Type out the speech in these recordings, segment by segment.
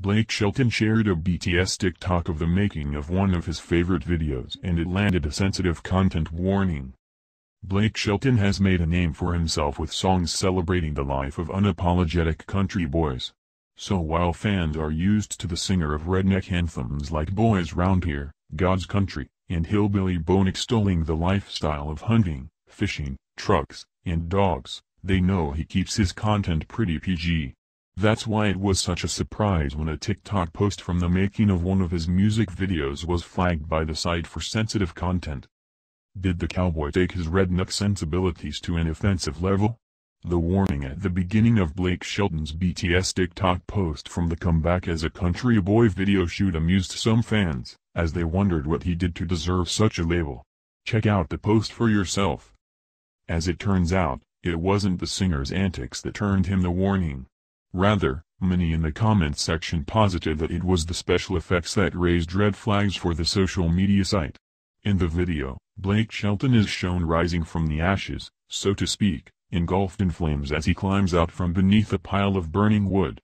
Blake Shelton shared a BTS TikTok of the making of one of his favorite videos and it landed a sensitive content warning. Blake Shelton has made a name for himself with songs celebrating the life of unapologetic country boys. So while fans are used to the singer of redneck anthems like Boys Round Here, God's Country, and Hillbilly Bone extolling the lifestyle of hunting, fishing, trucks, and dogs, they know he keeps his content pretty PG. That's why it was such a surprise when a TikTok post from the making of one of his music videos was flagged by the site for sensitive content. Did the cowboy take his redneck sensibilities to an offensive level? The warning at the beginning of Blake Shelton's BTS TikTok post from the comeback as a country boy video shoot amused some fans, as they wondered what he did to deserve such a label. Check out the post for yourself. As it turns out, it wasn't the singer's antics that turned him the warning. Rather, many in the comments section posited that it was the special effects that raised red flags for the social media site. In the video, Blake Shelton is shown rising from the ashes, so to speak, engulfed in flames as he climbs out from beneath a pile of burning wood.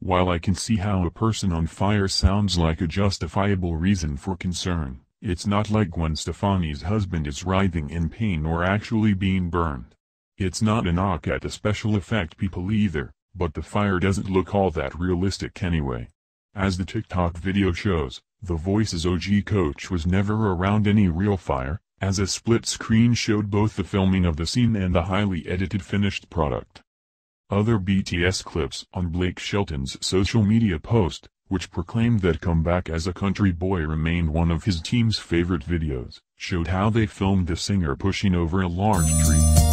While I can see how a person on fire sounds like a justifiable reason for concern, it's not like Gwen Stefani's husband is writhing in pain or actually being burned. It's not a knock at the special effect people either but the fire doesn't look all that realistic anyway. As the TikTok video shows, the Voice's OG coach was never around any real fire, as a split screen showed both the filming of the scene and the highly edited finished product. Other BTS clips on Blake Shelton's social media post, which proclaimed that Comeback as a Country Boy remained one of his team's favorite videos, showed how they filmed the singer pushing over a large tree.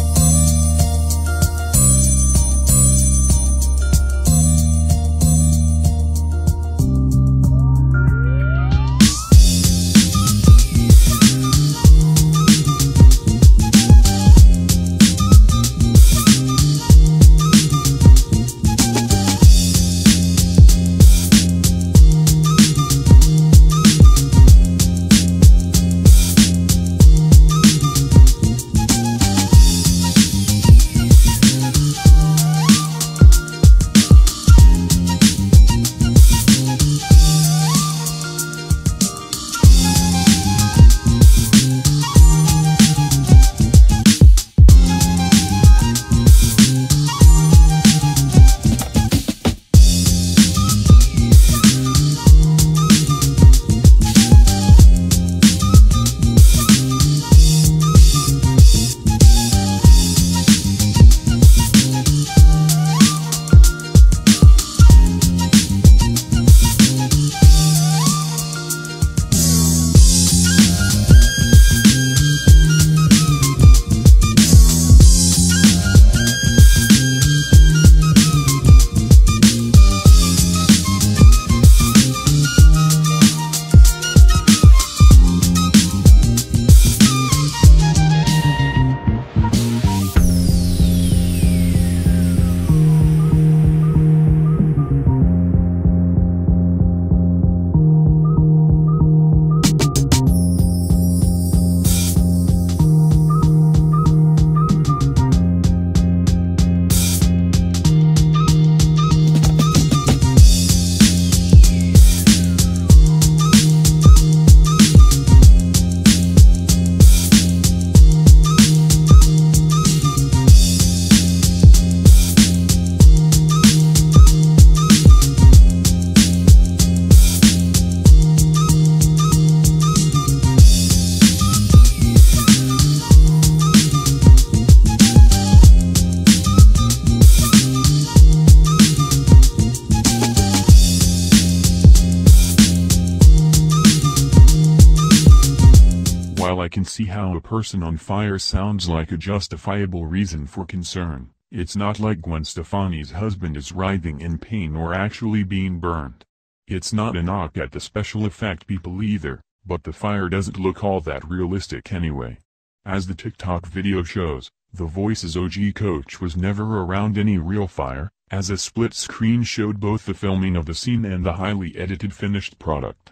While I can see how a person on fire sounds like a justifiable reason for concern, it's not like Gwen Stefani's husband is writhing in pain or actually being burned. It's not a knock at the special effect people either, but the fire doesn't look all that realistic anyway. As the TikTok video shows, the Voice's OG coach was never around any real fire, as a split screen showed both the filming of the scene and the highly edited finished product.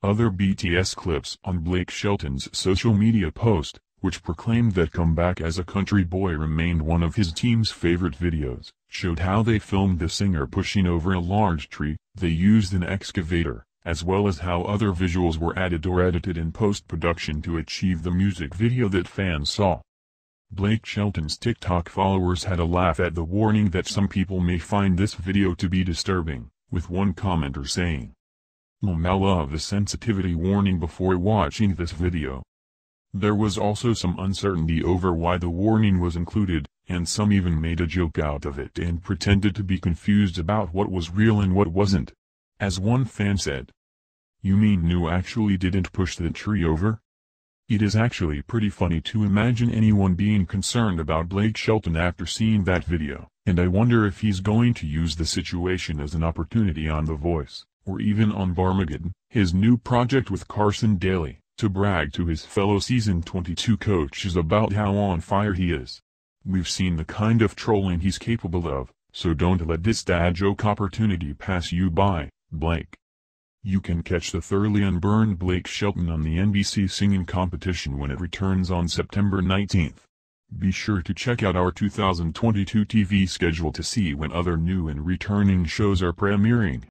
Other BTS clips on Blake Shelton's social media post, which proclaimed that Comeback as a Country Boy remained one of his team's favorite videos, showed how they filmed the singer pushing over a large tree, they used an excavator, as well as how other visuals were added or edited in post-production to achieve the music video that fans saw. Blake Shelton's TikTok followers had a laugh at the warning that some people may find this video to be disturbing, with one commenter saying, I love the sensitivity warning before watching this video. There was also some uncertainty over why the warning was included, and some even made a joke out of it and pretended to be confused about what was real and what wasn't. As one fan said, You mean New actually didn't push the tree over? It is actually pretty funny to imagine anyone being concerned about Blake Shelton after seeing that video, and I wonder if he's going to use the situation as an opportunity on The Voice, or even on Barmageddon, his new project with Carson Daly, to brag to his fellow season 22 coaches about how on fire he is. We've seen the kind of trolling he's capable of, so don't let this dad joke opportunity pass you by, Blake. You can catch the thoroughly unburned Blake Shelton on the NBC singing competition when it returns on September 19th. Be sure to check out our 2022 TV schedule to see when other new and returning shows are premiering.